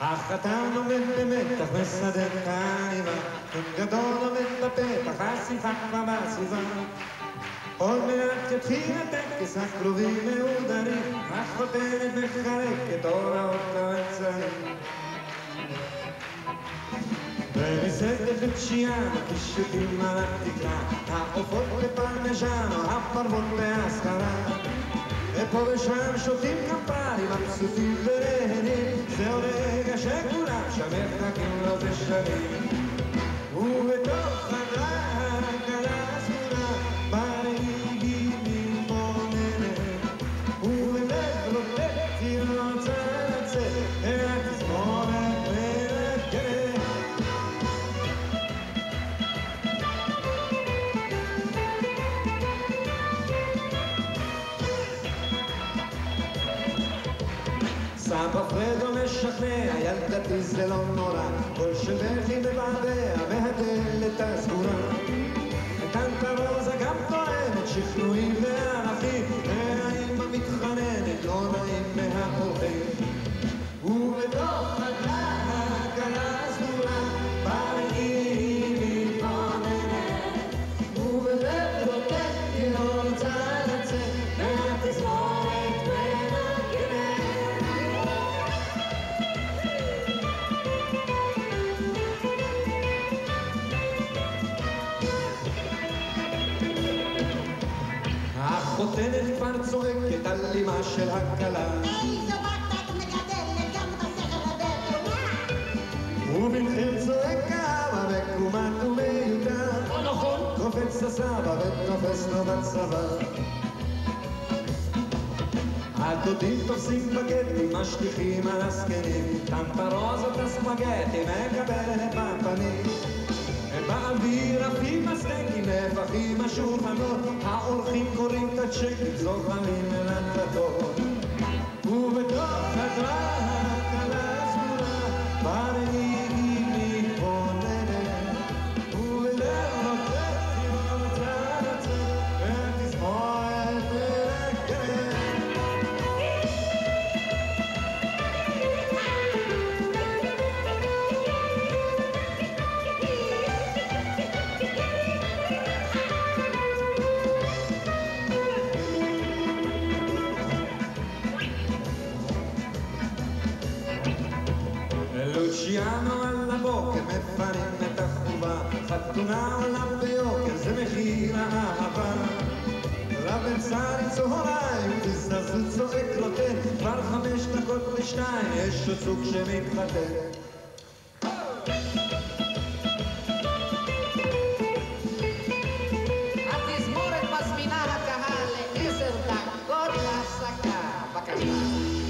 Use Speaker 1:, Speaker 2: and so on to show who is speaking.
Speaker 1: החתן עומד במתח מסדר כעניבה, גדול עומד בפתח, השמחה כבר בסביבה. עוד מעט יתחיל הטקס, הכרובים מעודרים, החותנת מחלקת הוראות למצרים. ומסדת ופשיעה, קישוטים על התקרה, העופות בפרמיז'נו, הפרוות בהשכרה. ופה ושם שותים כפיים, מבסוטים ונהנים, זהו רגע שכולם שם מחכים לו בשנים. סבא פרדו משכנע, ילדתי זה לא נורא, כל שבכי מבעבע מהדלת הסגורה. החותנת כבר צועקת על אימה של הכלה
Speaker 2: איזו בת את מגדלת, גם בשכל ובתלונה.
Speaker 1: ובמחיר צועק האבא מקומט ומיותר
Speaker 3: לא נכון.
Speaker 1: קופץ הסבא ותופס לו בצבא הדודים תופסים בגטים, משליכים על הזקנים טמפרוזות הספגטי מקבלת בפנים נהפכים השולחנות האורחים קוראים את הצ'קים, זוכרים אל הדלתות. ובתוך שיענו על הבוקר, מפנים את החובה, חתונה עולה ביוקר, זה מחיר האהבה. רב בן סער צהריים, תזדזו צועק רוטט, כבר חמש דקות לשתיים, יש עוד זוג שמתחתן. Bacana.